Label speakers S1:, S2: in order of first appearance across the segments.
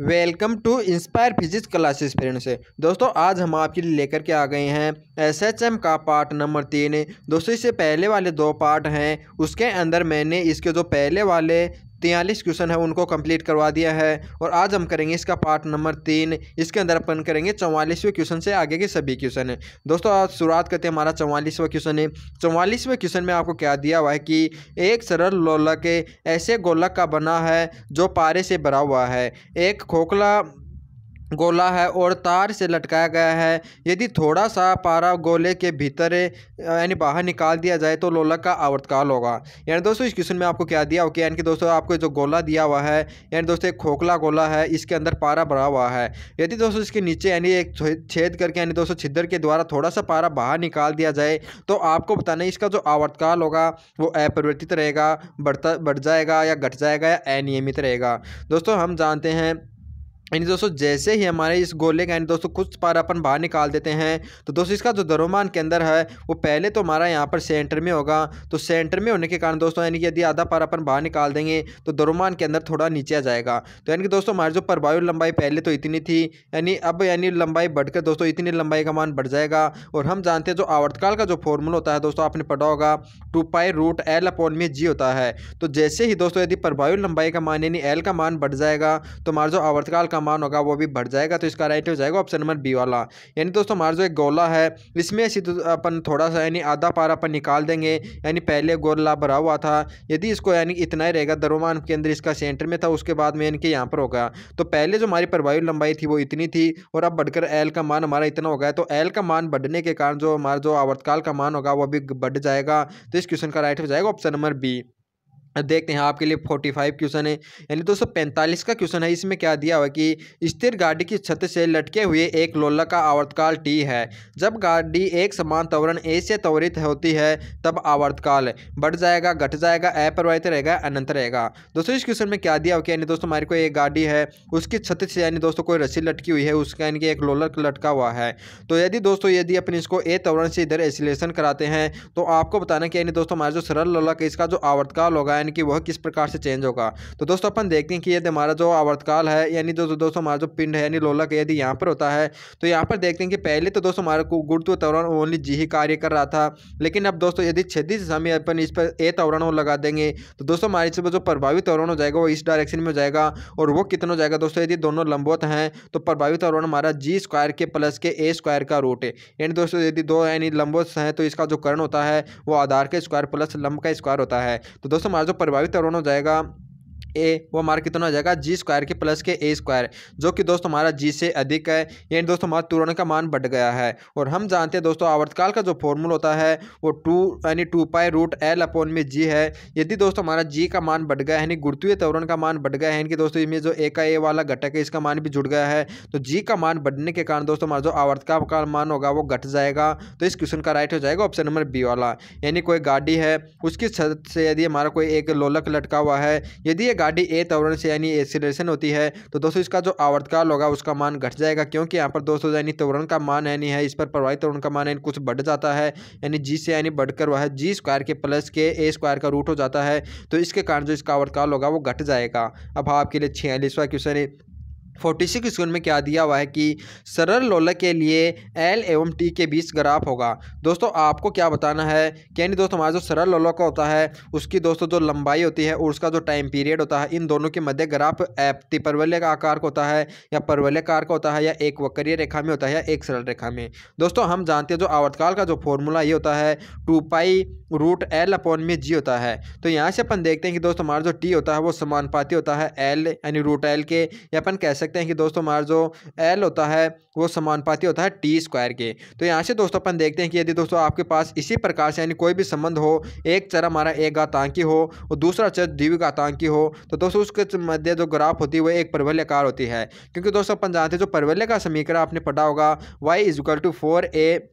S1: Welcome to inspire physics classes friends. दोस्तों, आज हम आपके लिए लेकर के आ गए हैं एसएचएम एच एम का पार्ट नंबर तीन। दोस्तों, इससे पहले वाले दो पार्ट हैं, उसके अंदर मैंने इसके जो पहले वाले तियालीस क्वेश्चन है, उनको कंप्लीट करवा दिया है। और आज हम करेंगे इसका पार्ट नंबर तीन। इसके अंदर अपन करेंगे चौवालीसवें क्वेश्चन से आगे के सभी क्वेश्चन। है दोस्तों, आज शुरुआत करते हैं हमारा चौवालीसवा क्वेश्चन। है चौवालीसवें क्वेश्चन में आपको क्या दिया हुआ है कि एक सरल लोलक ऐसे गोलक का बना है जो पारे से भरा हुआ है। एक खोखला गोला है और तार से लटकाया गया है। यदि थोड़ा सा पारा गोले के भीतर, यानी बाहर निकाल दिया जाए तो लोलक का आवर्तकाल होगा। यानी दोस्तों, इस क्वेश्चन में आपको क्या दिया? ओके, यानी कि दोस्तों, आपको जो गोला दिया हुआ है, यानी दोस्तों, एक खोखला गोला है, इसके अंदर पारा भरा हुआ है। यदि दोस्तों, इसके नीचे, यानी एक छेद करके, यानी दोस्तों छिद्र के द्वारा थोड़ा सा पारा बाहर निकाल दिया जाए तो आपको बताना इसका जो आवर्तकाल होगा, वो अपरिवर्तित रहेगा, बढ़ता, बढ़ जाएगा या घट जाएगा या अनियमित रहेगा। दोस्तों, हम जानते हैं यानी दोस्तों, जैसे ही हमारे इस गोले का, यानी दोस्तों, कुछ पार अपन बाहर निकाल देते हैं तो दोस्तों, इसका जो दरोमान के अंदर है, वो पहले तो हमारा यहाँ पर सेंटर में होगा। तो सेंटर में होने के कारण दोस्तों, यानी कि यदि आधा पार अपन बाहर निकाल देंगे तो दरोमान के अंदर थोड़ा नीचे आ जाएगा। तो यानी कि दोस्तों, हमारी जो प्रभावी लंबाई पहले तो इतनी थी, यानी अब यानी लंबाई बढ़कर दोस्तों, इतनी लंबाई का मान बढ़ जाएगा। और हम जानते हैं जो आवर्तकाल का जो फॉर्मूला होता है, दोस्तों, आपने पढ़ा होगा, two pi root L upon में जी होता है। तो जैसे ही दोस्तों, यदि प्रभावी लंबाई का मान, यानी एल का मान बढ़ जाएगा तो हमारा जो आवर्तकाल का मान होगा वो भी बढ़ जाएगा तो इसका राइट हो जाएगा ऑप्शन नंबर बी वाला। यानी दोस्तों, हमारा जो एक गोला है, इसमें ऐसी तो अपन थोड़ा सा यानी आधा पार अपन निकाल देंगे। यानी पहले गोला भरा हुआ था, यदि इसको यानी इतना ही रहेगा, दरोमान के अंदर इसका सेंटर में था, उसके बाद में यानी कि यहाँ पर होगा तो पहले जो हमारी प्रभावी लंबाई थी, वो इतनी थी, और अब बढ़कर एल का मान हमारा इतना हो गया तो एल का मान बढ़ने के कारण जो हमारा जो आवर्तकाल का मान होगा, वो भी बढ़ जाएगा। तो इस क्वेश्चन का राइट हो जाएगा ऑप्शन नंबर बी देखते हैं, आपके लिए फोर्टी फाइव क्वेश्चन है। यानी दो सौ पैंतालीस का क्वेश्चन है। इसमें क्या दिया हुआ कि स्थिर गाड़ी की छत से लटके हुए एक लोला का आवर्तकाल टी है। जब गाड़ी एक समान त्वरण ए से त्वरित होती है, तब आवर्तकाल बढ़ जाएगा, घट जाएगा, अप्रवाहित रहेगा, अनंत रहेगा। दोस्तों, इस क्वेश्चन में क्या दिया हुआ कि यानी दोस्तों, हमारे को एक गाड़ी है, उसकी छत से यानी दोस्तों, कोई रस्सी लटकी हुई है, उसका यानी कि एक लोलर लटका हुआ है। तो यदि दोस्तों, यदि अपन इसको ए त्वरण से इधर एसिलेशन कराते हैं तो आपको बताना कि यानी दोस्तों, हमारा जो सरल लोलक इसका जो आवर्तकाल होगा यानी कि वह किस प्रकार से चेंज होगा? तो दोस्तों, अपन देखते हैं कि यदि हमारा जो आवर्तकाल है, यानी जो दोस्तों हमारा जो पिंड है, यानी लोलक यदि यहाँ पर होता है तो यहाँ पर देखते हैं कि पहले तो दोस्तों हमारे गुरुत्व त्वरण ओनली जी ही कार्य कर रहा था, लेकिन अब दोस्तों यदि छेदी समय अपन इस पर ए त्वरण लगा देंगे तो दोस्तों हमारे से जो प्रभावित त्वरण हो जाएगा, वो इस डायरेक्शन में हो जाएगा, और वो कितना हो जाएगा दोस्तों, यदि दोनों लंबवत हैं तो प्रभावित त्वरण हमारा जी स्क्वायर के प्लस के ए स्क्वायर का रूट यानी दोस्तों यदि दो यानी लंबवत हैं तो इसका जो कर्ण होता है, वो आधार के स्क्वायर प्लस लंब का स्क्वायर होता है। तो दोस्तों जो प्रभावित त्वरण हो जाएगा ए, वो हमारा कितना हो जाएगा? जी स्क्वायर के प्लस के ए स्क्वायर जो कि दोस्तों हमारा जी से अधिक है। यानी दोस्तों हमारा तुरंत का मान बढ़ गया है। और हम जानते हैं दोस्तों आवर्तकाल का जो फॉर्मूला होता है, वो टू यानी two pi root L upon में जी है। यदि दोस्तों हमारा जी का मान बढ़ गया है, यानी गुरुत्वीय त्वरण का मान बढ़ गया है, यानी कि दोस्तों इसमें जो ए का ए वाला घटक है, इसका मान भी जुड़ गया है तो जी का मान बढ़ने के कारण दोस्तों हमारा जो आवर्तकाल का मान होगा, वो घट जाएगा। तो इस क्वेश्चन का राइट हो जाएगा ऑप्शन नंबर बी वाला। यानी कोई गाड़ी है, उसकी छत से यदि हमारा कोई एक लोलक लटका हुआ है, यदि ये गाड़ी ए त्वरण से यानी एसिलेशन होती है। तो दोस्तों, इसका जो आवर्तकाल होगा, उसका मान घट जाएगा, क्योंकि यहाँ पर दोस्तों यानी त्वरण का मान यानी है, इस पर प्रभावित त्वरण का मान यानी कुछ बढ़ जाता है, यानी जी से यानी बढ़कर वह जी स्क्वायर के प्लस के ए स्क्वायर का रूट हो जाता है। तो इसके कारण जो इसका आवर्तकाल होगा, वो घट जाएगा। अब आपके लिए छियालीसवा क्वेश्चन है। फोर्टी सिक्स क्वेश्चन में क्या दिया हुआ है कि सरल लोलक के लिए एल एवं टी के बीच ग्राफ होगा। दोस्तों, आपको क्या बताना है? कि यानी दोस्तों, हमारा जो सरल लोलक होता है, उसकी दोस्तों जो लंबाई होती है और उसका जो टाइम पीरियड होता है, इन दोनों के मध्य ग्राफ तिपरवल्य का आकार का होता है या परवल्य आकार का होता है या एक वक्रीय रेखा में होता है या एक सरल रेखा में। दोस्तों, हम जानते हैं जो आवर्तकाल का जो फॉर्मूला ये होता है two pi root L upon में जी होता है। तो यहाँ से अपन देखते हैं कि दोस्तों, हमारा जो टी होता है, वो समानुपाती होता है एल यानी रूट एल के, या अपन कह सकते हैं कि दोस्तों हमारा जो एल होता है, वो समानुपाती होता है टी स्क्वायर के। तो यहाँ से दोस्तों अपन देखते हैं कि यदि दोस्तों आपके पास इसी प्रकार से यानी कोई भी संबंध हो, एक चर हमारा एक घातांकी हो और दूसरा चर द्विघातांकी हो तो दोस्तों उसके मध्य जो ग्राफ होती है, वो एक प्रबल्यकार होती है। क्योंकि दोस्तों अपन जानते हैं जो परवल्य का समीकरण आपने पढ़ा होगा Y equal to four A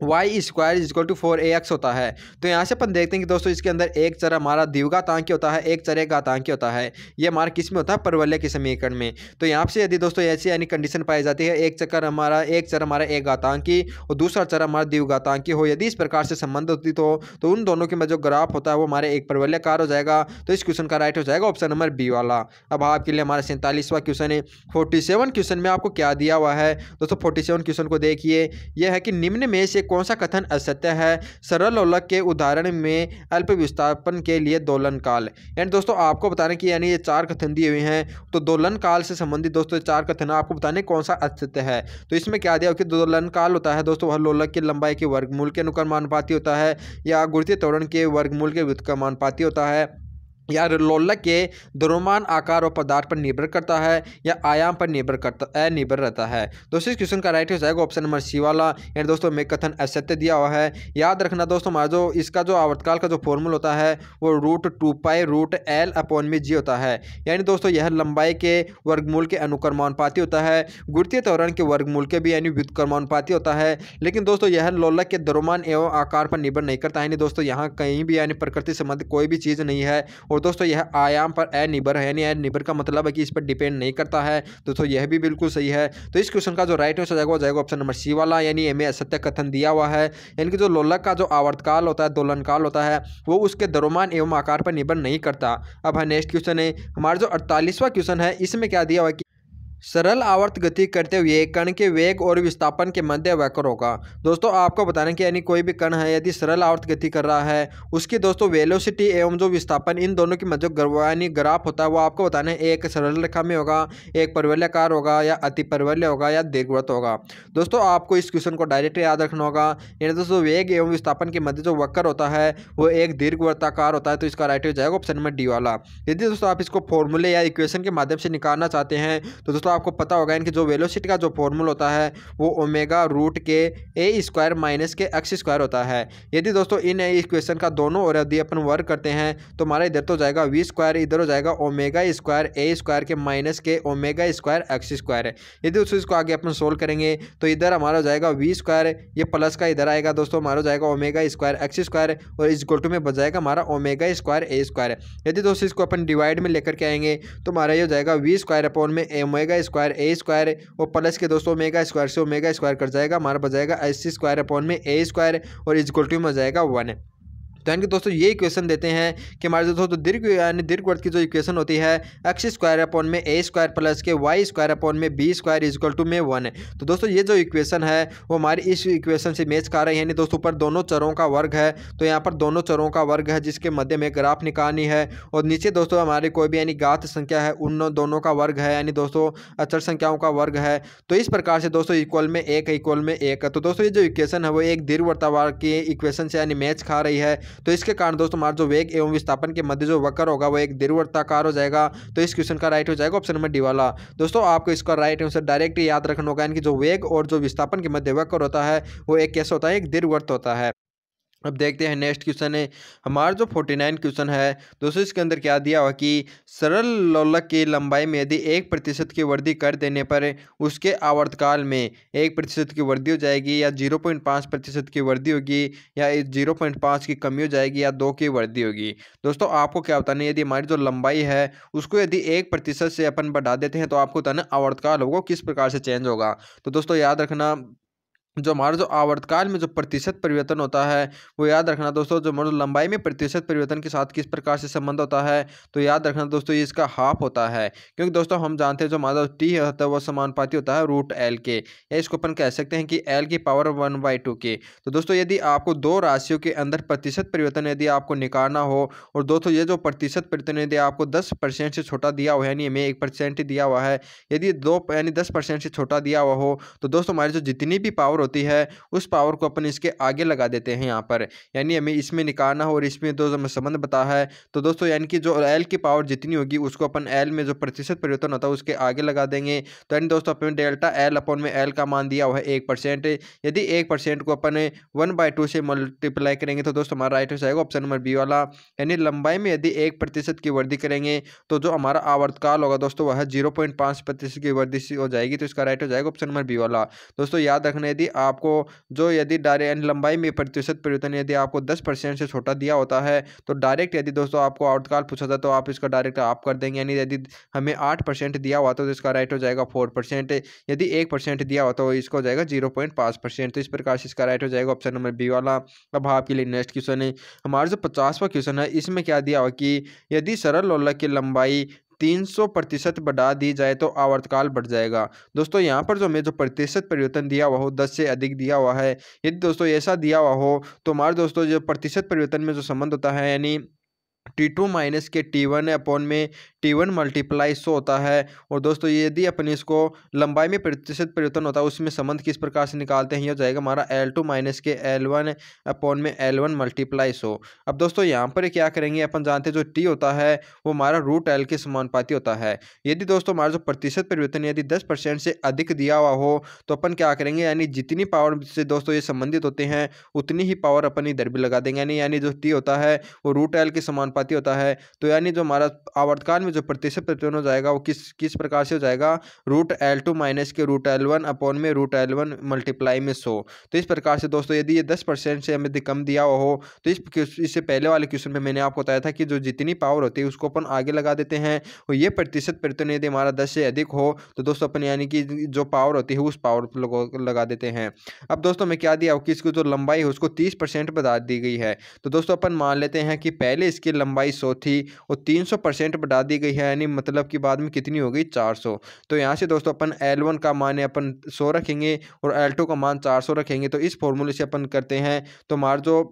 S1: Y square equal to four A X होता है। तो यहाँ से अपन देखते हैं कि दोस्तों इसके अंदर एक चर हमारा द्विघातांकी होता है एक चर एक घातांकी होता है। ये हमारा किसमें होता है? परवल्य के समीकरण में। तो यहाँ से यदि दोस्तों ऐसी यानी कंडीशन पाई जाती है एक चक्कर हमारा एक चर हमारा एक घातांकी और दूसरा चर हमारा द्विघातांकी हो यदि इस प्रकार से संबंध होती तो, तो उन दोनों के में जो ग्राफ होता है वो हमारे एक परवल्यकार हो जाएगा। तो इस क्वेश्चन का राइट हो जाएगा ऑप्शन नंबर बी वाला। अब आपके लिए हमारा सैंतालीसवा क्वेश्चन है। फोर्टी क्वेश्चन में आपको क्या दिया हुआ है? दोस्तों फोर्टी क्वेश्चन को देखिए। यह है कि निम्न में से कौन सा कथन सत्य है? सरल लोलक के उदाहरण में अल्प विस्थापन के लिए दोलन काल। एंड दोस्तों, आपको बताने की, यानी ये चार कथन दिए हुए हैं तो दोलन काल से संबंधित दोस्तों चार कथन आपको बताने कौन सा असत्य है? तो इसमें क्या दिया, कि दोलन काल होता है दोस्तों, वह लोलक की लंबाई के वर्गमूल के अनुक्रमानुपाती होता है, या गुरुतीय तोड़न के वर्गमूल के व्युत्क्रमानुपाती होता है। या लोलक के द्रोमान आकार और पदार्थ पर निर्भर करता है या आयाम पर निर्भर करता निर्भर रहता है। दोस्तों, इस क्वेश्चन का राइट हो जाएगा ऑप्शन नंबर सी वाला। यानी दोस्तों, में कथन असत्य दिया हुआ है। याद रखना दोस्तों, हमारा जो, इसका जो आवर्तकाल का जो फॉर्मूल होता है, वो root two pi root L upon में जी होता है। यानी दोस्तों, यह लंबाई के वर्गमूल के अनुक्रमानुपाती होता है। गुरुतीय त्वरण के वर्गमूल के भी यानी व्युत्क्रमानुपाती होता है। लेकिन दोस्तों, यह लोलक के द्रोमान एवं आकार पर निर्भर नहीं करता। है दोस्तों, यहाँ कहीं भी यानी प्रकृति संबंध कोई भी चीज़ नहीं है। और दोस्तों, यह आयाम पर अनिर्भर है, यानी अनिर्भर का मतलब है कि इस पर डिपेंड नहीं करता है। दोस्तों, यह भी बिल्कुल सही है। तो इस क्वेश्चन का जो राइट आंसर जाएगा, वो जाएगा ऑप्शन नंबर सी वाला, यानी एम असत्य कथन दिया हुआ है। यानी कि जो लोलक का जो आवर्तकाल होता है, दोलनकाल होता है, वो उसके दरोमान एवं आकार पर निर्भर नहीं करता। अब है नेक्स्ट क्वेश्चन है, हमारा जो अड़तालीसवां क्वेश्चन है, इसमें क्या दिया हुआ है कि सरल आवर्त गति करते हुए कण के वेग और विस्थापन के मध्य वक्र होगा। दोस्तों, आपको बताने कि यानी कोई भी कण है, यदि सरल आवर्त गति कर रहा है, उसकी दोस्तों वेलोसिटी एवं जो विस्थापन, इन दोनों के मध्य यानी ग्राफ होता है, वो आपको बताना एक सरल रेखा में होगा, एक परवल्यकार होगा या अति परवल्य होगा या दीर्घवृत्त होगा। दोस्तों, आपको इस क्वेश्चन को डायरेक्ट याद रखना होगा। यानी दोस्तों, वेग एवं विस्थापन के मध्य जो वक्र होता है, वो एक दीर्घवृत्ताकार होता है तो इसका राइट हो जाएगा ऑप्शन नंबर डी वाला। यदि दोस्तों आप इसको फॉर्मूले या इक्वेशन के माध्यम से निकालना चाहते हैं तो दोस्तों आपको पता होगा इनकी जो वेलोसिटी का जो फॉर्मूल होता है, वो ओमेगा रूट के ए स्क्वायर माइनस के एक्स स्क्वायर होता है। यदि दोस्तों, इन इक्वेशन का दोनों और यदि अपन वर्क करते हैं तो हमारा इधर तो जाएगा वी स्क्वायर इधर हो जाएगा ओमेगा स्क्वायर ए स्क्वायर के माइनस के ओमेगा स्क्वायर एक्स स्क्वायर यदि उस चीज़ को आगे अपन सोल्व करेंगे तो इधर हमारा हो जाएगा वी स्क्वायर ये प्लस का इधर आएगा दोस्तों, हमारा हो जाएगा ओमेगा स्क्वायर एक्स स्क्वायर और इस गोल्टू में बच जाएगा हमारा ओमेगा स्क्वायर ए स्क्वायर यदि दोस्तों, इसको अपन डिवाइड में लेकर के आएँगे तो हमारा ये हो जाएगा वी स्क्वायर अपॉन में ओमेगा स्क्वायर ए स्क्वायर और प्लस के दोस्तों मेगा स्क्वायर से मेगा स्क्वायर कर जाएगा हमारा बजाएगा एस स्क्वायर अपॉन में ए स्क्वायर और इजक्वल टू में जाएगा वन तो यानी कि दोस्तों ये इक्वेशन देते हैं कि हमारे दोस्तों दीर्घ, यानी दीर्घवर्त की जो इक्वेशन होती है एक्स स्क्वायर अपॉन में ए स्क्वायर प्लस के वाई स्क्वायर अपॉन में बी स्क्वायर इजक्वल टू में वन है तो दोस्तों ये जो इक्वेशन है, वो हमारी इस इक्वेशन से मैच कर रही है। यानी दोस्तों ऊपर दोनों चरों का वर्ग है तो यहाँ पर दोनों चरों का वर्ग है जिसके मध्य में ग्राफ निकालनी है। और नीचे दोस्तों हमारी कोई भी यानी गात संख्या है, उन दोनों का वर्ग है, यानी दोस्तों अचर संख्याओं का वर्ग है। तो इस प्रकार से दोस्तों इक्वल में एक इक्वल में एक। तो दोस्तों ये जो इक्वेशन है, वो एक दीर्घवर्तावार की इक्वेशन से यानी मैच खा रही है। तो इसके कारण दोस्तों हमारा जो वेग एवं विस्थापन के मध्य जो वक्र होगा, वो एक दीर्घवृत्ताकार हो जाएगा। तो इस क्वेश्चन का राइट हो जाएगा ऑप्शन नंबर डी वाला। दोस्तों, आपको इसका राइट आंसर डायरेक्ट याद रखना होगा इनकी जो वेग और जो विस्थापन के मध्य वक्र होता है, वो एक कैसे होता है? एक दीर्घवर्त होता है। अब देखते हैं नेक्स्ट क्वेश्चन है, हमारा जो फोर्टी नाइन क्वेश्चन है, दोस्तों इसके अंदर क्या दिया हुआ कि सरल लोलक की लंबाई में यदि एक प्रतिशत की वृद्धि कर देने पर उसके आवर्तकाल में एक प्रतिशत की वृद्धि हो जाएगी या ज़ीरो पॉइंट पाँच प्रतिशत की वृद्धि होगी या ज़ीरो पॉइंट पाँच की कमी हो जाएगी या दो की वृद्धि होगी। दोस्तों आपको क्या बताना है, यदि हमारी जो लंबाई है, उसको यदि एक प्रतिशत से अपन बढ़ा देते हैं तो आपको बताना आवर्तकाल होगा किस प्रकार से चेंज होगा। तो दोस्तों याद रखना जो हमारा जो आवर्तकाल में जो प्रतिशत परिवर्तन होता है, वो याद रखना दोस्तों, जो हमारे लंबाई में प्रतिशत परिवर्तन के साथ किस प्रकार से संबंध होता है तो याद रखना दोस्तों, ये इसका हाफ़ होता है। क्योंकि दोस्तों, हम जानते हैं जो हमारा टी होता है, वो समानुपाती होता है रूट एल के। या इसको अपन कह सकते हैं कि एल की पावर वन बाई टू के। तो दोस्तों, यदि आपको दो राशियों के अंदर प्रतिशत परिवर्तन यदि आपको निकालना हो, और दोस्तों, ये जो प्रतिशत परिवर्तन यदि आपको दस परसेंट से छोटा दिया हुआ है, यानी हमें एक परसेंट दिया हुआ है, यदि दो यानी दस परसेंट से छोटा दिया हुआ हो तो दोस्तों, हमारी जो जितनी भी पावर होती है, उस पावर को अपन इसके आगे लगा देते हैं यहाँ पर। यानी हमें इसमें निकालना हो और इसमें दो हमें संबंध बता है तो दोस्तों यानी कि जो एल की पावर जितनी होगी, उसको अपन एल में जो प्रतिशत परिवर्तन होता है, उसके आगे लगा देंगे। तो यानी दोस्तों अपन डेल्टा एल अपन में एल का मान दिया हुआ है एक परसेंट यदि एक परसेंट को अपन वन बाई टू से मल्टीप्लाई करेंगे तो दोस्तों हमारा राइट जाएगा ऑप्शन नंबर बी वाला। यानी लंबाई में यदि एक प्रतिशत की वृद्धि करेंगे तो जो हमारा आवर्तकाल होगा दोस्तों, वह ज़ीरो पॉइंट पाँच प्रतिशत की वृद्धि हो जाएगी तो इसका राइट हो जाएगा ऑप्शन नंबर बी वाला। दोस्तों याद रखना, यदि आपको जो यदि डायरेक्ट लंबाई में प्रतिशत परिवर्तन यदि आपको दस परसेंट से छोटा दिया होता है तो डायरेक्ट यदि दोस्तों आपको आउटकाल पूछा था तो आप इसका डायरेक्ट आप कर देंगे। यानी यदि हमें आठ परसेंट दिया हुआ तो इसका राइट हो जाएगा फोर परसेंट। यदि एक परसेंट दिया हुआ तो इसको हो जाएगा ज़ीरो पॉइंट पाँच परसेंट। तो इस प्रकार से इसका राइट हो जाएगा ऑप्शन नंबर बी वाला। अब आपके लिए नेक्स्ट क्वेश्चन है, हमारा जो पचासवा क्वेश्चन है, इसमें क्या दिया हुआ कि यदि सरल लोलक की लंबाई तीन सौ प्रतिशत बढ़ा दी जाए तो आवर्तकाल बढ़ जाएगा। दोस्तों, यहाँ पर जो हमें जो प्रतिशत परिवर्तन दिया हुआ हो, दस से अधिक दिया हुआ है, यदि दोस्तों ऐसा दिया हुआ हो तो हमारे दोस्तों जो प्रतिशत परिवर्तन में जो संबंध होता है, यानी टी टू माइनस के टी वन अपॉन में टी वन मल्टीप्लाई सो होता है। और दोस्तों यदि अपन इसको लंबाई में प्रतिशत परिवर्तन होता है, उसमें संबंध किस प्रकार से निकालते हैं, ये हो जाएगा हमारा एल टू माइनस के एल वन अपॉन में एल वन मल्टीप्लाई सो। अब दोस्तों, यहाँ पर क्या करेंगे? अपन जानते हैं जो टी होता है, वो हमारा रूट एल के समानुपाती होता है। यदि दोस्तों, हमारा जो प्रतिशत परिवर्तन यदि दस परसेंट से अधिक दिया हुआ हो तो अपन क्या करेंगे? यानी जितनी पावर से दोस्तों ये संबंधित होते हैं, उतनी ही पावर अपन इधर भी लगा देंगे। यानी यानी जो टी होता है, वो रूट एल के समान समानुपाती होता है। तो यानी जो हमारा आवर्तकाल में जो प्रतिशत प्रतिवन हो जाएगा, वो किस किस प्रकार से हो जाएगा? रूट एल टू माइनस के रूट एल वन अपॉन में रूट एल वन मल्टीप्लाई में सो। तो इस प्रकार से दोस्तों, यदि ये दस परसेंट से हमें कम दिया हो तो इस इससे पहले वाले क्वेश्चन में मैंने आपको बताया था कि जो जितनी पावर होती है, उसको अपन आगे लगा देते हैं। और ये प्रतिशत परिवर्तन यदि हमारा दस से अधिक हो तो दोस्तों अपन यानी कि जो पावर होती है, उस पावर लगा देते हैं। अब दोस्तों, मैं क्या दिया कि इसकी जो लंबाई है, उसको तीस परसेंट बता दी गई है। तो दोस्तों, अपन मान लेते हैं कि पहले इसकी लंबाई सौ थी, और तीन सौ परसेंट बढ़ा दी गई है, यानी मतलब कि बाद में कितनी हो गई? चार सौ। तो यहाँ से दोस्तों अपन एल वन का मान, अपन सौ रखेंगे और एल टू का मान चार सौ रखेंगे। तो इस फॉर्मूले से अपन करते हैं तो हमारा जो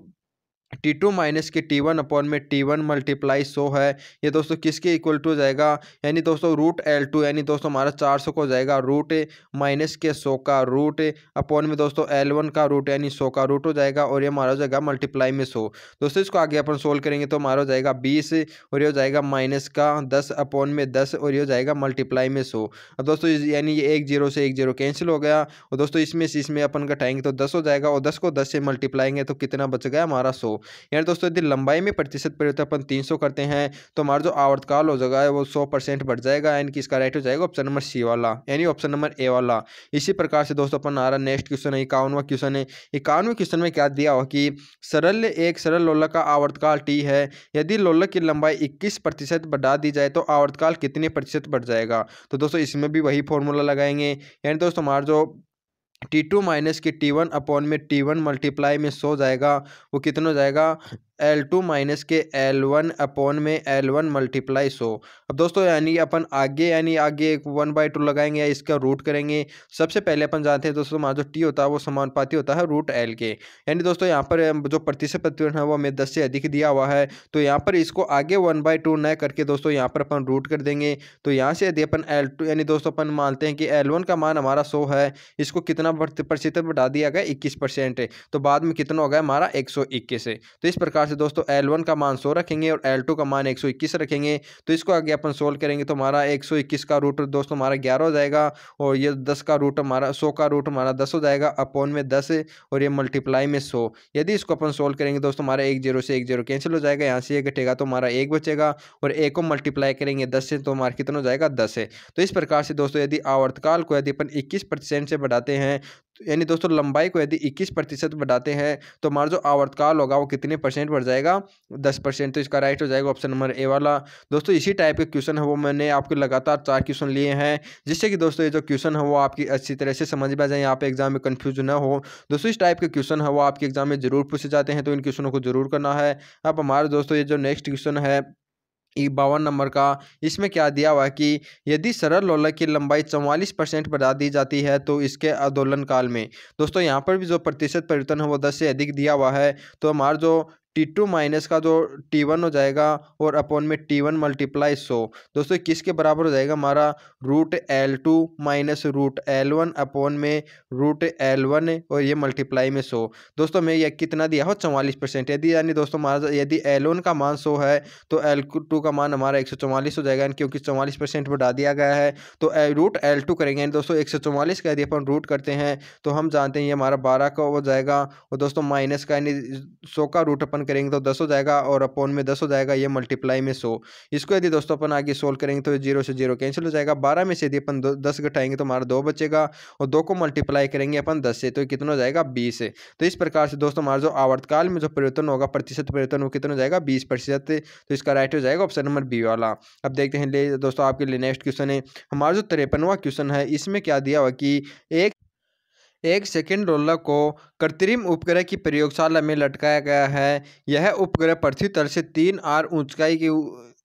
S1: टी टू माइनस के टी वन अपॉन में टी वन मल्टीप्लाई सो है। ये दोस्तों किसके इक्वल टू जाएगा? यानी दोस्तों रूट एल टू यानी दोस्तों हमारा चार सौ को जाएगा। रूट माइनस के सौ का रूट अपॉन में दोस्तों एल वन का रूट यानी सौ का रूट हो जाएगा और ये हमारा हो जाएगा मल्टीप्लाई में सौ। दोस्तों इसको आगे अपन सोल्व करेंगे तो हमारा हो जाएगा बीस और ये हो जाएगा माइनस का दस अपॉन में दस और ये हो जाएगा मल्टीप्लाई में सौ। अब दोस्तों यानी ये एक ज़ीरो से एक ज़ीरो कैंसिल हो गया और दोस्तों इसमें इसमें अपन घटाएँगे तो दस हो जाएगा और दस को दस से मल्टीप्लाएँगे तो कितना बच गया? हमारा सौ। यानी दोस्तों, यदि लंबाई में प्रतिशत परिवर्तन तीन सौ करते हैं तो हमारा जो आवर्तकाल हो जाएगा, वो सौ परसेंट बढ़ जाएगा, यानी कि इसका राइट हो जाएगा ऑप्शन नंबर सी वाला, यानी ऑप्शन नंबर ए वाला। इसी प्रकार से दोस्तों, अपन आ रहा नेक्स्ट क्वेश्चन है इक्यावनवा क्वेश्चन है इक्यावनवे क्वेश्चन में क्या दिया हुआ कि सरल एक सरल लोलक का आवर्तकाल टी है। यदि लोलक की लंबाई इक्कीस प्रतिशत बढ़ा दी जाए तो आवर्तकाल कितने प्रतिशत बढ़ जाएगा? तो दोस्तों, इसमें भी वही फॉर्मूला लगाएँगे। यानी दोस्तों, हमारा जो टी टू माइनस की टी वन अपॉन में टी वन मल्टीप्लाई में सो जाएगा, वो कितना हो जाएगा? एल टू माइनस के एल वन अपॉन में एल वन मल्टीप्लाई सो। अब दोस्तों, यानी अपन आगे, यानी आगे एक वन बाई टू लगाएँगे या इसका रूट करेंगे। सबसे पहले अपन जानते हैं दोस्तों, हमारा जो टी होता है, वो समानुपाती होता है रूट एल के। यानी दोस्तों, यहाँ पर जो प्रतिशत प्रतिशत है, वो हमें दस से अधिक दिया हुआ है। तो यहाँ पर इसको आगे वन बाई टू न करके दोस्तों, यहाँ पर अपन रूट कर देंगे। तो यहाँ से यदि अपन एल टू, यानी दोस्तों, अपन मानते हैं कि एल वन का मान हमारा सौ है। इसको कितना प्रतिशत बढ़ा दिया गया? इक्कीस परसेंट। तो बाद में कितना होगा? हमारा एक सौ इक्कीस। तो इस प्रकार से दोस्तों एल वन का मान सौ रखेंगे और एल टू का मान एक सौ इक्कीस रखेंगे। तो इसको आगे अपन सोल्व करेंगे तो हमारा एक सौ इक्कीस का रूट दोस्तों हमारा ग्यारह हो जाएगा और ये दस का रूट हमारा, सौ का रूट हमारा दस हो जाएगा अपोन में दस और ये मल्टीप्लाई में सौ। यदि इसको अपन सोल्व करेंगे दोस्तों हमारा एक ज़ीरो से एक ज़ीरो कैंसिल हो जाएगा, यहाँ से एक घटेगा तो हमारा एक बचेगा और एक को मल्टीप्लाई करेंगे दस से तो हमारा कितना हो जाएगा दस। है तो इस प्रकार से दोस्तों यदि आवर्तकाल को यदि अपन इक्कीस से बढ़ाते हैं यानी दोस्तों, लंबाई को यदि 21 प्रतिशत बढ़ाते हैं तो हमारा जो आवर्तकाल होगा, वो कितने परसेंट बढ़ जाएगा? 10 परसेंट तो इसका राइट हो जाएगा ऑप्शन नंबर ए वाला। दोस्तों, इसी टाइप के क्वेश्चन है, वो मैंने आपके लगातार चार क्वेश्चन लिए हैं, जिससे कि दोस्तों, ये जो क्वेश्चन है, वो आपकी अच्छी तरह से समझ में आ जाए, यहाँ पे एग्ज़ाम में कन्फ्यूज़ ना हो। दोस्तों, इस टाइप के क्वेश्चन है, वो आपके एग्ज़ाम में ज़रूर पूछे जाते हैं तो इन क्वेश्चनों को ज़रूर करना है। अब हमारे दोस्तों, ये जो नेक्स्ट क्वेश्चन है बावन नंबर का। इसमें क्या दिया हुआ है कि यदि सरल लोलक की लंबाई चौवालीस परसेंट बढ़ा दी जाती है तो इसके आंदोलन काल में। दोस्तों, यहाँ पर भी जो प्रतिशत परिवर्तन है, वो दस से अधिक दिया हुआ है। तो हमारा जो टी टू माइनस का जो टी वन हो जाएगा और अपॉन में टी वन मल्टीप्लाई सो दोस्तों किसके बराबर हो जाएगा? हमारा root L two minus root L one upon में रूट एल वन और ये मल्टीप्लाई में सो दोस्तों मैं ये कितना दिया? हो, चौवालीस परसेंट यदि यानी दोस्तों हमारा यदि एल वन का मान सो है तो एल टू का मान हमारा एक सौ चौवालीस हो जाएगा क्योंकि चौवालीस परसेंट बढ़ा दिया गया है तो रूट एल टू करेंगे। यानी दोस्तों एक सौ चौवालीस का यदि अपन रूट करते हैं तो हम जानते हैं ये हमारा बारह का हो जाएगा, और दोस्तों माइनस का यानी सौ का रूट अपन अपन करेंगे तो दस हो जाएगा और अपोन में दस हो जाएगा, ये मल्टीप्लाई में सौ। इसको यदि दोस्तों अपन आगे सोल्व करेंगे तो ज़ीरो से ज़ीरो कैंसिल हो जाएगा। बारह में से यदि अपन दस घटाएँगे तो हमारा दो बचेगा और दो को मल्टीप्लाई करेंगे अपन दस से तो कितना हो जाएगा? बीस तो इस प्रकार से दोस्तों हमारा जो आवर्तकाल में जो परिवर्तन होगा, प्रतिशत परिवर्तन वो कितना हो जाएगा? बीस प्रतिशत। तो इसका राइट हो जाएगा ऑप्शन नंबर बी वाला। अब देखते हैं दोस्तों आपके लिए नेक्स्ट क्वेश्चन है। हमारा जो तिरपनवा क्वेश्चन है, इसमें क्या दिया हुआ कि एक एक सेकेंड रोलर को कृत्रिम उपग्रह की प्रयोगशाला में लटकाया गया है। यह उपग्रह पृथ्वी तल से तीन आर ऊंचाई की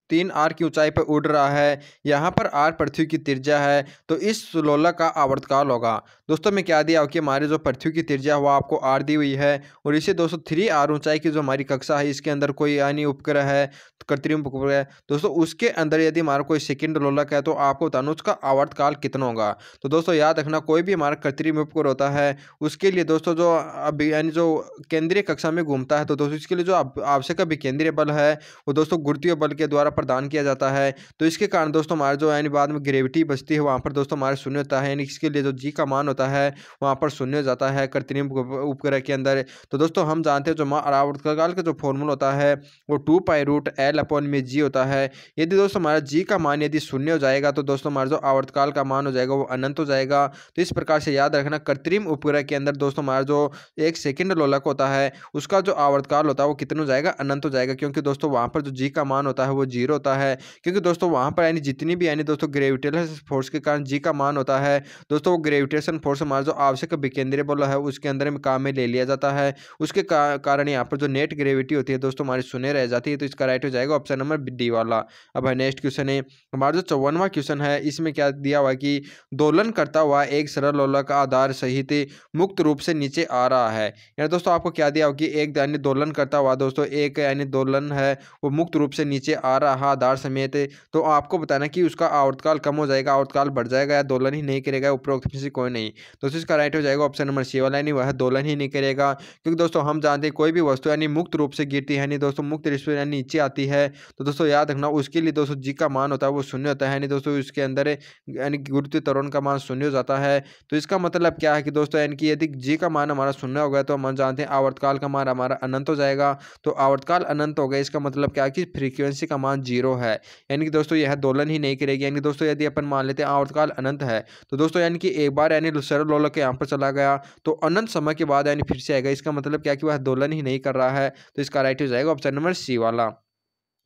S1: तीन आर की ऊंचाई पर उड़ रहा है। यहाँ पर आर पृथ्वी की तिरजा है तो इस लोला का आवर्तकाल होगा। दोस्तों, मैं क्या दिया? कि हमारे जो पृथ्वी की तिरजा वो आपको आर दी हुई है और इसे दोस्तों थ्री आर ऊंचाई की जो हमारी कक्षा है, इसके अंदर कोई यानी उपग्रह है, कृत्रिम उपग्रह है। दोस्तों, उसके अंदर यदि हमारा कोई सेकेंड लोलक है तो आपको बताना उसका आवर्तकाल कितना होगा? तो दोस्तों, याद रखना, कोई भी हमारा कृत्रिम उपग्रह होता है, उसके लिए दोस्तों, जो अभी यानी जो केंद्रीय कक्षा में घूमता है तो दोस्तों, इसके लिए जो आवश्यक अभी केंद्रीय बल है, वो दोस्तों, गुरुत्वीय बल के द्वारा प्रदान किया जाता है। तो इसके कारण दोस्तों हमारे जो यानी बाद में ग्रेविटी बचती है, वहाँ पर दोस्तों हमारे शून्य होता है। यानी इसके लिए जो जी का मान होता है, वहाँ पर शून्य हो जाता है कृत्रिम उपग्रह के अंदर। तो दोस्तों हम जानते हैं जो आवर्तकाल का जो फॉर्मूला होता है, वो two pi root L upon में जी होता है। यदि दोस्तों हमारा जी का मान यदि शून्य हो जाएगा तो दोस्तों हमारा जो आवर्तकाल का मान हो जाएगा, वो अनंत हो जाएगा। तो इस प्रकार से याद रखना, कृत्रिम उपग्रह के अंदर दोस्तों हमारा जो एक सेकेंड लोलक होता है, उसका जो आवर्तकाल होता है, वो कितना हो जाएगा? अनंत हो जाएगा। क्योंकि दोस्तों वहाँ पर जो जी का मान होता है, वो ज़ीरो होता है। क्योंकि दोस्तों वहाँ पर यानी जितनी भी यानी दोस्तों ग्रेविटेशन फोर्स के कारण जी का मान होता है, दोस्तों वो ग्रेविटेशन फोर्स हमारा जो आवश्यक विकेंद्रीय बल है, उसके अंदर में काम में ले लिया जाता है। उसके कारण यहाँ पर जो नेट ग्रेविटी होती है दोस्तों हमारी सुने रह जाती है तो इसका राइट हो जाएगा ऑप्शन नंबर डी वाला। अब है नेक्स्ट क्वेश्चन है हमारा जो चौवनवा क्वेश्चन है, इसमें क्या दिया हुआ कि दोलन करता हुआ एक सरल लोला का आधार सहित मुक्त रूप से नीचे आ रहा है। यानी दोस्तों आपको क्या दिया हुआ कि एक यानी दोलन करता हुआ दोस्तों एक यानी दोलन है, वो मुक्त रूप से नीचे आ रहा आधार समेत तो आपको बताना कि उसका आवर्तकाल कम हो जाएगा, आवर्तकाल बढ़ जाएगा या दोलन ही नहीं करेगा उपरोक्त में से कोई नहीं। दोस्तों इसका राइट हो जाएगा ऑप्शन नंबर सी वाला, यानी वह दोलन ही नहीं करेगा। क्योंकि दोस्तों, हम जानते हैं कोई भी वस्तु, यानी मुक्त रूप से गिरती है, यानी दोस्तों, मुक्त रूप से नीचे आती है तो दोस्तों याद रखना, उसके लिए दोस्तों जी का मान होता है, वो शून्य होता है, यानी दोस्तों इसके अंदर, यानी गुरुत्व तरुण का मान शून्य हो जाता है। तो इसका मतलब क्या है कि दोस्तों, यानी कि यदि जी का मान हमारा शून्य हो गया तो हम जानते हैं आवर्तकाल का मान हमारा अनंत हो जाएगा। तो आवर्तकाल अनंत हो गया, इसका मतलब क्या है कि फ्रीक्वेंसी का मान ज़ीरो है। यानी कि दोस्तों, यह दोलन ही नहीं करेगी। यानी कि दोस्तों, यदि अपन मान लेते हैं आवर्तकाल अनंत है तो दोस्तों, यानी कि एक बार यानी सरल लोलक के यहाँ पर चला गया तो अनंत समय के बाद यानी फिर से आएगा। इसका मतलब क्या कि वह दोलन ही नहीं कर रहा है तो इसका राइट हो जाएगा ऑप्शन नंबर सी वाला।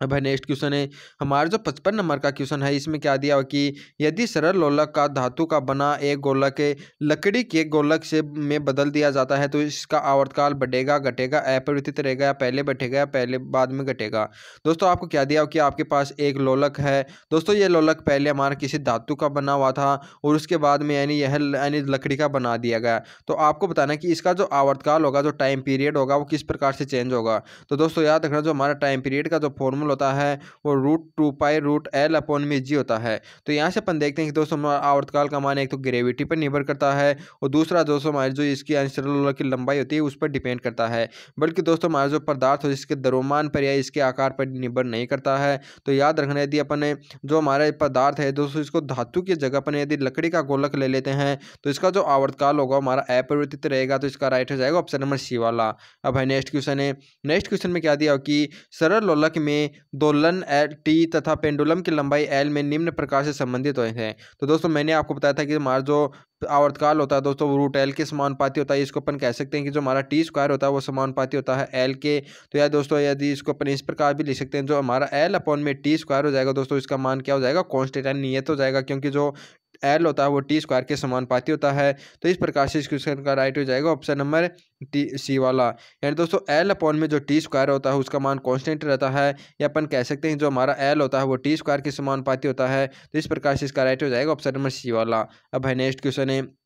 S1: अब नेक्स्ट क्वेश्चन है। हमारा जो पचपन नंबर का क्वेश्चन है, इसमें क्या दिया हुआ कि यदि सरल लोलक का धातु का बना एक गोलक, लकड़ी के गोलक से में बदल दिया जाता है तो इसका आवर्तकाल बढ़ेगा, घटेगा, अपरिवर्तित रहेगा या पहले बैठेगा या पहले बाद में घटेगा? दोस्तों, आपको क्या दिया हुआ कि आपके पास एक लोलक है। दोस्तों, ये लोलक पहले हमारा किसी धातु का बना हुआ था और उसके बाद में यानी यह यानी लकड़ी का बना दिया गया। तो आपको बताना कि इसका जो आवर्तकाल होगा, जो टाइम पीरियड होगा, वो किस प्रकार से चेंज होगा? तो दोस्तों, याद रखना जो हमारा टाइम पीरियड का जो फॉर्मूला होता है, वो root two pi root L upon में जी होता है। तो यहाँ से अपन देखते हैं कि दोस्तों आवर्तकाल का मान एक तो ग्रेविटी पर निर्भर करता है और दूसरा दोस्तों हमारी जो इसकी सेलुलर की लंबाई होती है, उस पर डिपेंड करता है। बल्कि दोस्तों हमारा जो पदार्थ हो इसके दरोमान पर या इसके आकार पर निर्भर नहीं करता है। तो याद रखना, यदि अपन जो हमारा पदार्थ है दोस्तों इसको धातु की जगह पर यदि लकड़ी का गोलक ले लेते हैं तो इसका जो आवर्तकाल होगा हमारा अपरिवर्तित रहेगा तो इसका राइट हो जाएगा ऑप्शन नंबर सी वाला। अब है नेक्स्ट क्वेश्चन है नेक्स्ट क्वेश्चन में क्या दिया कि सरल लोलक में दोलन एल, टी तथा पेंडुलम की लंबाई एल में निम्न प्रकार से संबंधित होते हैं। तो दोस्तों, मैंने आपको बताया था कि हमारा जो आवर्तकाल होता है दोस्तों रूट एल के समानुपाती होता है। इसको अपन कह सकते हैं कि जो हमारा टी स्क्वायर होता है, वो समानुपाती होता है एल के। तो या दोस्तों, यदि इसको अपन इस प्रकार भी लिख सकते हैं, जो हमारा एल अपॉन में टी स्क्वायर हो जाएगा दोस्तों, इसका मान क्या हो जाएगा? कॉन्स्टेंट नियत हो जाएगा, क्योंकि जो एल होता है, वो टी स्क्वायर के समान पाती होता है। तो इस प्रकार से इस क्वेश्चन का राइट हो जाएगा ऑप्शन नंबर टी सी वाला। यानी दोस्तों एल अपॉन में जो टी स्क्वायर होता है, उसका मान कांस्टेंट रहता है। या अपन कह सकते हैं, जो हमारा एल होता है, वो टी स्क्वायर के समान पाती होता है। तो इस प्रकार से इसका राइट हो जाएगा ऑप्शन नंबर सी वाला। अब है नेक्स्ट क्वेश्चन है।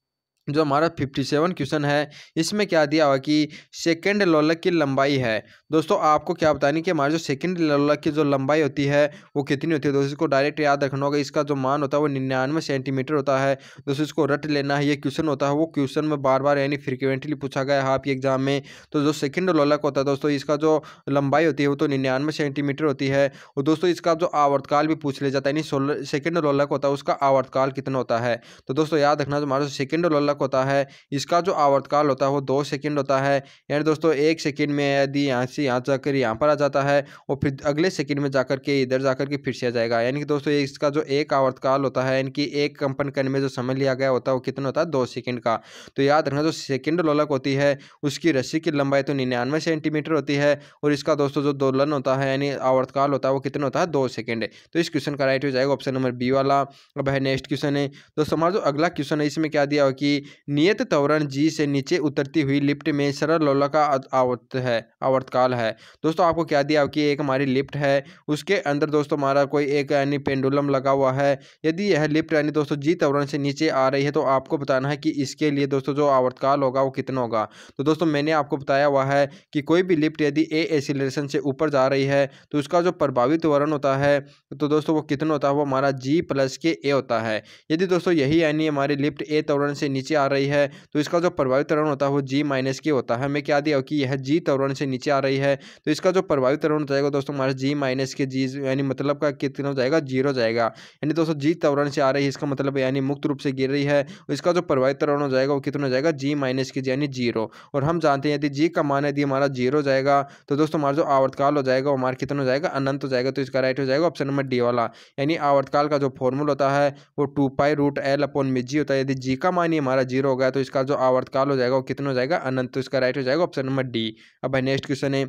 S1: जो हमारा फिफ्टी सेवन क्वेश्चन है, इसमें क्या दिया हुआ कि सेकेंड लोलक की लंबाई है। दोस्तों, आपको क्या बतानी कि हमारे जो सेकेंड लोलक की जो लंबाई होती है, वो कितनी होती है? दोस्तों, इसको डायरेक्ट याद रखना होगा, इसका जो मान होता है, वो निन्यानवे सेंटीमीटर होता है। दोस्तों, इसको रट लेना है, ये क्वेश्चन होता है, वो क्वेश्चन में बार बार यानी फ्रिक्वेंटली पूछा गया है आपके एग्ज़ाम में। तो जो सेकेंड लोलक होता है, दोस्तों, इसका जो लंबाई होती है, वो तो निन्यानवे सेंटीमीटर होती है। और दोस्तों, इसका जो आवर्तकाल भी पूछ लिया जाता है, यानी सेकेंड लोलक होता है, उसका आवर्तकाल कितना होता है? तो दोस्तों, याद रखना, जो हमारा सेकेंड लोलक लोलक होता है। इसका जो आवर्तकाल होता है, वो दो सेकेंड होता है। यानी दोस्तों, एक सेकेंड में यदि यहाँ से यहाँ जाकर यहाँ पर आ जाता है और फिर अगले सेकेंड में जाकर के इधर जाकर के फिर से आ जाएगा। यानी कि दोस्तों, इसका जो एक आवर्तकाल होता है, यानी कि एक कंपन करने में जो समय लिया गया होता है, वो कितना होता है? दो सेकेंड का। तो याद रखना, जो सेकेंड लोलक होती है, उसकी रस्सी की लंबाई तो निन्यानवे सेंटीमीटर होती है और इसका दोस्तों, जो दोलन होता है, यानी आवर्तकाल होता है, वो कितना होता है? दो सेकेंड। तो इस क्वेश्चन का राइट हो जाएगा ऑप्शन नंबर बी वाला। अब है नेक्स्ट क्वेश्चन। है दोस्तों, हमारा जो अगला क्वेश्चन है, इसमें क्या दिया हो कि नियत त्वरण जी से नीचे उतरती हुई लिफ्ट में सरल लोला का आवर्त है, आवर्तकाल है। दोस्तों, आपको क्या दिया कि एक हमारी लिफ्ट है, उसके अंदर दोस्तों हमारा कोई एक यानी पेंडुलम लगा हुआ है। यदि यह लिफ्ट यानी दोस्तों जी त्वरण से नीचे आ रही है तो आपको बताना है कि इसके लिए दोस्तों जो आवर्तकाल होगा, वो कितना होगा। तो दोस्तों, मैंने आपको बताया हुआ है कि कोई भी लिफ्ट यदि ए एसिलेशन से ऊपर जा रही है तो उसका जो प्रभावित त्वरण होता है तो दोस्तों वो कितना होता है, वो हमारा जी प्लस के ए होता है। यदि दोस्तों यही यानी हमारी लिफ्ट ए त्वरण से नीचे आ रही है। तो इसका जो प्रभावित त्वरण होता है, वो जी माइनस के होता है। हमें क्या दिया कि यह जी त्वरण से नीचे आ रही है। तो इसका जो प्रभावित त्वरण हो जाएगा दोस्तों, हमारा जी माइनस के जी यानी मतलब का कितना हो जाएगा ज़ीरो जाएगा। यानी दोस्तों जी त्वरण से आ रही है, इसका मतलब यानी मुक्त रूप से गिर रही है। इसका जो प्रभावित त्वरण हो जाएगा, वो कितना हो जाएगा? जी माइनस के यानी ज़ीरो और हम जानते हैं, यदि जी का मान यदि हमारा ज़ीरो जाएगा तो दोस्तों, हमारा जो आवर्तकाल हो जाएगा, वो हमारा कितना हो जाएगा? अनंत हो जाएगा। तो इसका राइट हो जाएगा ऑप्शन नंबर डी वाला। यानी आवर्तकाल का जो फॉर्मूल होता है, वो two pi root L upon में जी होता है। यदि जी का मान ही हमारा ज़ीरो हो गया तो इसका जो आवर्तकाल हो जाएगा वो कितना हो जाएगा? अनंत तो इसका राइट हो जाएगा ऑप्शन नंबर डी अब भाई नेक्स्ट क्वेश्चन है।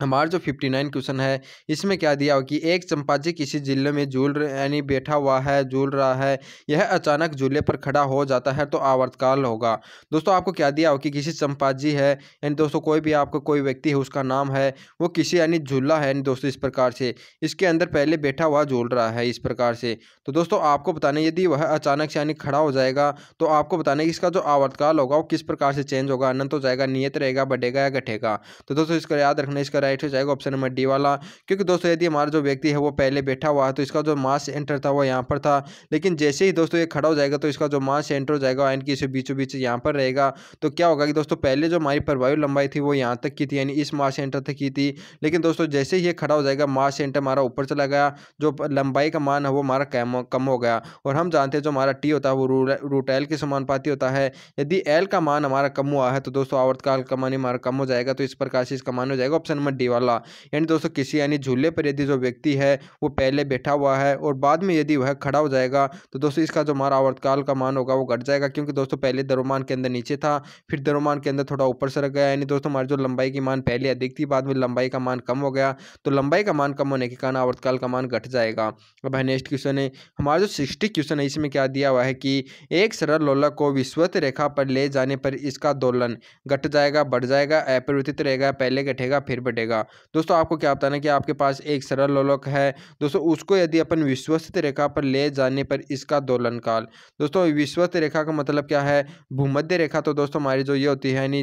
S1: हमारा जो फिफ्टी नाइन क्वेश्चन है, इसमें क्या दिया हो कि एक चंपाजी किसी ज़िले में झूल यानी बैठा हुआ है, झूल रहा है, यह अचानक झूले पर खड़ा हो जाता है तो आवर्तकाल होगा। दोस्तों, आपको क्या दिया हो कि किसी चंपाजी है, यानी दोस्तों, कोई भी आपको, कोई व्यक्ति है, उसका नाम है, वो किसी यानी झूला है, यानी दोस्तों, इस प्रकार से, इसके अंदर पहले बैठा हुआ झूल रहा है, इस प्रकार से। तो दोस्तों, आपको बताना, यदि वह अचानक से यानी खड़ा हो जाएगा तो आपको बताना कि इसका जो आवर्तकाल होगा, वो किस प्रकार से चेंज होगा, अनंत हो जाएगा, नियत रहेगा, बढ़ेगा या घटेगा। तो दोस्तों, इसका याद रखना, इसका राइट हो जाएगा ऑप्शन नंबर डी वाला। क्योंकि दोस्तों, यदि हमारा जो व्यक्ति है, वो पहले बैठा हुआ है तो इसका जो मास सेंटर था, वो यहाँ पर था। लेकिन जैसे ही दोस्तों ये खड़ा हो जाएगा तो इसका जो मास सेंटर हो जाएगा यानी कि इसे बीचों बीच यहाँ पर रहेगा। तो क्या होगा कि दोस्तों, पहले जो हमारी प्रभावी लंबाई थी, वो यहाँ तक की थी, यानी इस मास सेंटर तक की थी। लेकिन दोस्तों, जैसे ही ये खड़ा हो जाएगा मास सेंटर हमारा ऊपर चला गया। जो लंबाई का मान है, वो हमारा कम हो गया। और हम जानते हैं, जो हमारा टी होता है, वो रूट एल के समानुपाती होता है। यदि एल का मान हमारा कम हुआ है तो दोस्तों, आवर्तकाल का मान हमारा कम हो जाएगा तो इस प्रकार से इसका मान हो जाएगा। ऑप्शन नंबर डी वाला। यानी दोस्तों, किसी यानी झूले पर यदि जो व्यक्ति है, वो पहले बैठा हुआ है और बाद में यदि वह खड़ा हो जाएगा तो दोस्तों, इसका जो हमारा आवर्तकाल का मान होगा, वो घट जाएगा। क्योंकि दोस्तों, पहले दरोमान के अंदर नीचे था, फिर दरोमान के अंदर थोड़ा ऊपर सरक गया। यानी दोस्तों, हमारी जो लंबाई की मान पहले अधिक थी, बाद में लंबाई का मान कम हो गया। तो लंबाई का मान कम होने के कारण आवर्तकाल का मान घट जाएगा। अब नेक्स्ट क्वेश्चन है, हमारा जो सिक्सटी क्वेश्चन है, इसमें क्या दिया हुआ है कि एक सरल लोलक को विश्वत रेखा पर ले जाने पर इसका दोलन घट जाएगा, बढ़ जाएगा, अपरिवर्तित रहेगा, पहले घटेगा, फिर बढ़ेगा। दोस्तों, आपको क्या बताना कि आपके पास एक सरल लोलक है। दोस्तों, उसको यदि अपन विश्वस्त रेखा पर ले जाने पर इसका दोलन काल। दोस्तों, विश्वस्त रेखा का मतलब क्या है? भूमध्य रेखा तो दोस्तों हमारी जो ये होती है, यानी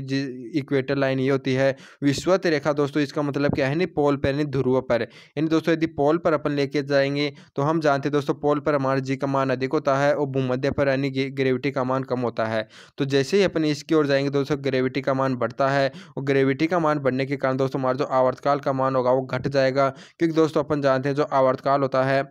S1: इक्वेटर लाइन ये होती है। विश्वत रेखा दोस्तों, इसका मतलब क्या है? नहीं पोल पर, यानी ध्रुव पर। यानी दोस्तों, यदि पोल पर अपन लेके जाएँगे तो हम जानते हैं दोस्तों, पोल पर हमारे जी का मान अधिक होता है और भूमध्य पर, यानी ग्रेविटी का मान कम होता है। तो जैसे ही अपन इसकी ओर जाएँगे, दोस्तों ग्रेविटी का मान बढ़ता है और ग्रेविटी का मान बढ़ने के कारण दोस्तों, हमारा जो आवर्तकाल का मान होगा वो घट जाएगा। क्योंकि दोस्तों अपन जानते हैं जो आवर्तकाल होता है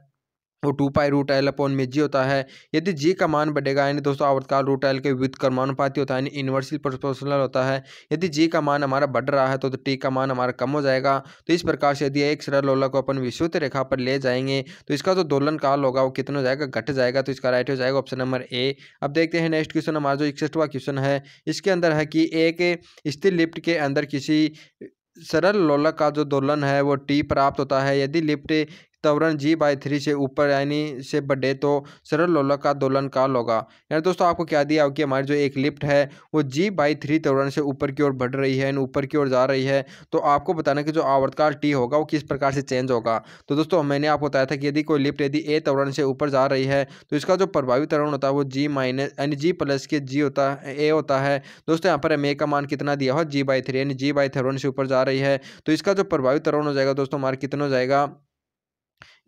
S1: वो two pi root L upon में जी होता है। यदि जी का मान बढ़ेगा यानी दोस्तों आवर्तकाल रूट एल के विद कर्मानुपाती होता है यानी इन्वर्सिल प्रोपोर्शनल होता है। यदि जी का मान हमारा बढ़ रहा है तो, तो टी का मान हमारा कम हो जाएगा। तो इस प्रकार से यदि एक सरल लोला को अपन विश्वत रेखा पर ले जाएँगे तो इसका जो तो दोलन काल होगा वो कितना हो जाएगा? घट जाएगा। तो इसका राइट हो जाएगा ऑप्शन नंबर ए अब देखते हैं नेक्स्ट क्वेश्चन हमारा जो इकसठवा क्वेश्चन है इसके अंदर है कि एक स्थिर लिफ्ट के अंदर किसी सरल लोलक का जो दोलन है वो टी प्राप्त होता है। यदि लिफ्ट त्वरण जी बाई थ्री से ऊपर, यानी से बढ़े तो सरल लोलक का दोलन काल होगा। यानी दोस्तों, आपको क्या दिया, कि हमारी जो एक लिफ्ट है, वो जी बाई थ्री त्वरण से ऊपर की ओर बढ़ रही है, यानी ऊपर की ओर जा रही है तो आपको बताना कि जो आवर्तकाल टी होगा, वो किस प्रकार से चेंज होगा। तो दोस्तों, मैंने आपको बताया था कि यदि कोई लिफ्ट यदि ए त्वरण से ऊपर जा रही है तो इसका जो प्रभावी त्वरण होता है, वो जी माइनस, यानी जी प्लस के जी होता है, ए होता है। दोस्तों, यहाँ पर एम ए का मान कितना दिया हो जी बाई थ्री, यानी जी बाई त्वरण से ऊपर जा रही है तो इसका जो प्रभावी त्वरण हो जाएगा, दोस्तों, हमारा कितना हो जाएगा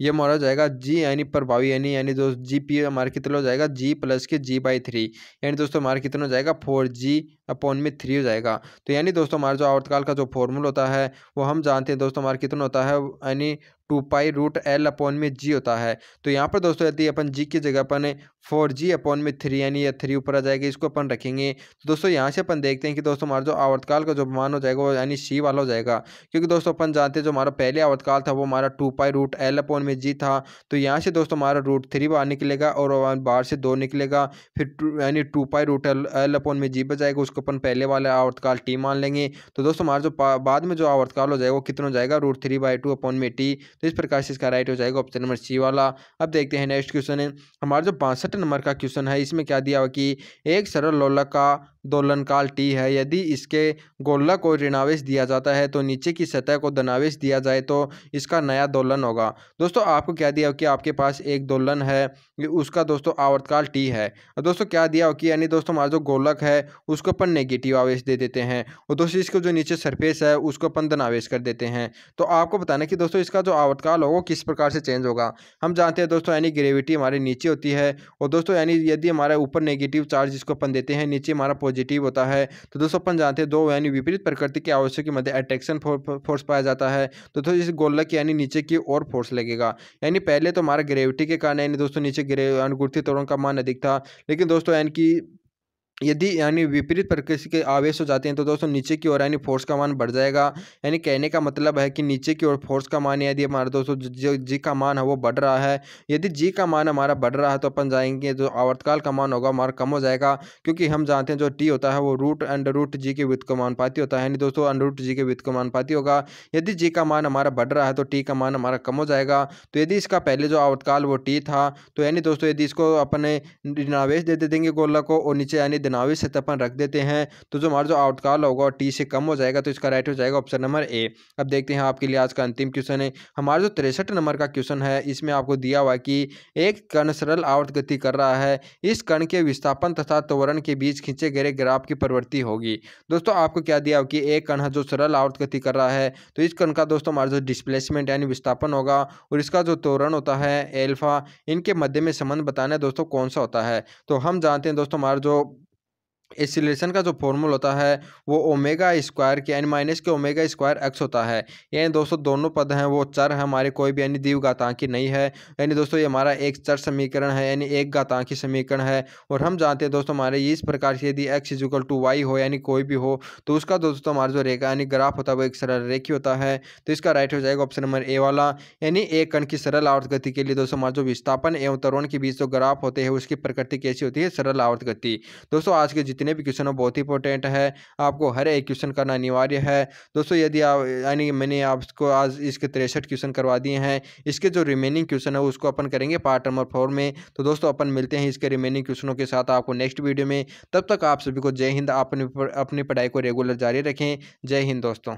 S1: ये हमारा जाएगा जी यानी प्रभावी, यानी यानी दोस्त जी पी हमारा कितना हो जाएगा? जी प्लस के जी बाई थ्री यानी दोस्तों हमारा कितना हो जाएगा? फोर जी अपॉन में थ्री हो जाएगा। तो यानी दोस्तों हमारा जो आवर्तकाल का जो फॉर्मूला होता है, वो हम जानते हैं दोस्तों हमारा कितना होता है? यानी two pi root L upon में जी होता है। तो यहाँ पर दोस्तों यदि अपन जी की जगह अपन फोर जी अपॉन में थ्री यानी या थ्री ऊपर आ जाएगा, इसको अपन रखेंगे। तो दोस्तों यहाँ से अपन देखते हैं कि दोस्तों हमारा जो आवर्तकाल का जो मान हो जाएगा वो यानी सी वाला हो जाएगा। क्योंकि दोस्तों अपन जानते हैं जो हमारा पहले आवर्तकाल था वो हमारा two pi root L upon में जी था। तो यहाँ से दोस्तों हमारा रूट थ्री बाहर निकलेगा और बाहर से दो निकलेगा। फिर यानी two pi root L L upon में जी पर जाएगा, उसको अपन पहले वाले आवर्तकाल टी मान लेंगे। तो दोस्तों हमारा जो बाद में जो आवर्तकाल हो जाएगा वो कितना हो जाएगा? Root three by two upon में टी। तो इस प्रकार से इसका राइट हो जाएगा ऑप्शन नंबर सी वाला। अब देखते हैं नेक्स्ट क्वेश्चन है। हमारा जो बासठ नंबर का क्वेश्चन है, इसमें क्या दिया हुआ कि एक सरल लोलक का दोलनकाल टी है। यदि इसके गोलक को ऋणावेश दिया जाता है तो नीचे की सतह को धनावेश दिया जाए तो इसका नया दोलन होगा। दोस्तों, आपको क्या दिया कि आपके पास एक दोलन है उसका दोस्तों आवर्तकाल टी है। और दोस्तों क्या दिया हो कि यानी दोस्तों हमारा जो गोलक है, उसको अपन नेगेटिव आवेश दे देते हैं और दोस्तों इसको जो नीचे सरफेस है, उसको अपन धनावेश कर देते हैं। तो आपको बताना कि दोस्तों इसका जो आवर्तकाल होगा किस प्रकार से चेंज होगा? हम जानते हैं दोस्तों यानी ग्रेविटी हमारे नीचे होती है और दोस्तों यानी यदि हमारे ऊपर नेगेटिव चार्ज जिसको अपन देते हैं, नीचे हमारा पॉजिटिव होता है तो दोस्तों अपन जानते हैं दो यानी विपरीत प्रकृति के आवश्यक के मध्य अट्रैक्शन फोर्स पाया जाता है। तो दोस्तों इस गोलक यानी नीचे की और फोर्स लगेगा। यानी पहले तो हमारा ग्रेविटी के कारण यानी दोस्तों नीचे ग्रे गुड़ती तोड़ों का मान अधिक था। लेकिन दोस्तों एन कि यदि, यानी विपरीत प्रकृति के आवेश हो जाते हैं तो दोस्तों नीचे की ओर, यानी फोर्स का मान बढ़ जाएगा। यानी कहने का मतलब है कि नीचे की ओर फोर्स का मान, यदि हमारा दोस्तों जो, जी का मान है, वो बढ़ रहा है। यदि जी का मान हमारा बढ़ रहा है तो अपन जाएँगे, जो आवर्तकाल का मान होगा हमारा कम हो जाएगा। क्योंकि हम जानते हैं, जो टी होता है, वो रूट अंडर रूट जी के वित्त को पाती होता है। यानी दोस्तों अंडर रूट जी के वित्त को पाती होगा। यदि जी का मान हमारा बढ़ रहा है तो टी का मान हमारा कम हो जाएगा। तो यदि इसका पहले जो आवर्तकाल, वो टी था तो यानी दोस्तों, यदि इसको अपने दे दे देंगे गोला को, और नीचे, यानी दिनावेश सतह अपन रख देते हैं। तो जो हमारा जो आउटकाल होगा टी से कम हो जाएगा तो इसका राइट हो जाएगा ऑप्शन नंबर ए अब देखते हैं आपके लिए आज का अंतिम क्वेश्चन है। हमारा जो तिरसठ नंबर का क्वेश्चन है, इसमें आपको दिया हुआ कि एक कण सरल आवर्त गति कर रहा है। इस कण के विस्थापन तथा त्वरण के बीच खींचे गए ग्राफ की प्रवृत्ति होगी। दोस्तों, आपको क्या दिया कि एक कण जो सरल आवर्त गति कर रहा है। तो इस कण का दोस्तों, हमारा जो डिस्प्लेसमेंट यानी विस्थापन होगा और इसका जो त्वरण होता है एल्फा इनके मध्य में संबंध बताना है दोस्तों कौन सा होता है? तो हम जानते हैं दोस्तों, हमारा जो एसिलेशन का जो फॉर्मूल होता है, वो ओमेगा स्क्वायर के यानी माइनस के ओमेगा स्क्वायर एक्स होता है। यानी दोस्तों, दोनों पद हैं, वो चर है हमारे, कोई भी यानी दीव घातांकी नहीं है। यानी दोस्तों, ये हमारा एक चर समीकरण है, यानी एक घातांकी समीकरण है। और हम जानते हैं दोस्तों, हमारे इस प्रकार से यदि एक्स इजिकल टू वाई हो, यानी कोई भी हो तो उसका दोस्तों, हमारा जो रेखा यानी ग्राफ होता है, वो एक सरल रेखी होता है। तो इसका राइट हो जाएगा ऑप्शन नंबर ए वाला। यानी एक कण की सरल आवर्त गति के लिए दोस्तों, हमारा जो विस्थापन एवं तरुण के बीच जो ग्राफ होते हैं, उसकी प्रकृति कैसी होती है? सरल आवर्त गति दोस्तों, आज के जितने भी क्वेश्चन हो बहुत ही इंपॉर्टेंट है। आपको हर एक क्वेश्चन करना अनिवार्य है। दोस्तों, यदि आप, यानी मैंने आपको आज इसके तिरसठ क्वेश्चन करवा दिए हैं। इसके जो रिमेनिंग क्वेश्चन है, उसको अपन करेंगे पार्ट नंबर फोर में। तो दोस्तों, अपन मिलते हैं इसके रिमेनिंग क्वेश्चनों के साथ आपको नेक्स्ट वीडियो में। तब तक आप सभी को जय हिंद, अपनी अपनी पढ़ाई को रेगुलर जारी रखें। जय हिंद, दोस्तों।